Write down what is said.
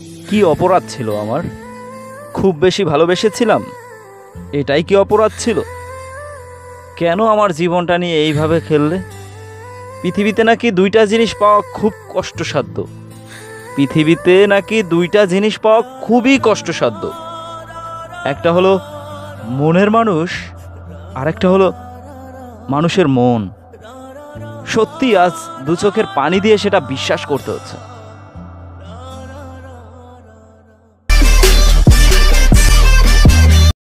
কি অপরাধ ছিল আমার? খুব বেশি ভালোবেসেছিলাম? এটাই কি অপরাধ ছিল? কেন আমার জীবনটা নিয়ে এইভাবে খেললে? পৃথিবীতে নাকি দুইটা জিনিস পাওয়া খুব কষ্টসাধ্য। পৃথিবীতে নাকি দুইটা জিনিস পাওয়া খুবই কষ্টসাধ্য। একটা হলো মনের মানুষ, আরেকটা হলো মানুষের মন। সত্যি আজ দু চোখের পানি দিয়ে সেটা বিশ্বাস করতে হচ্ছে।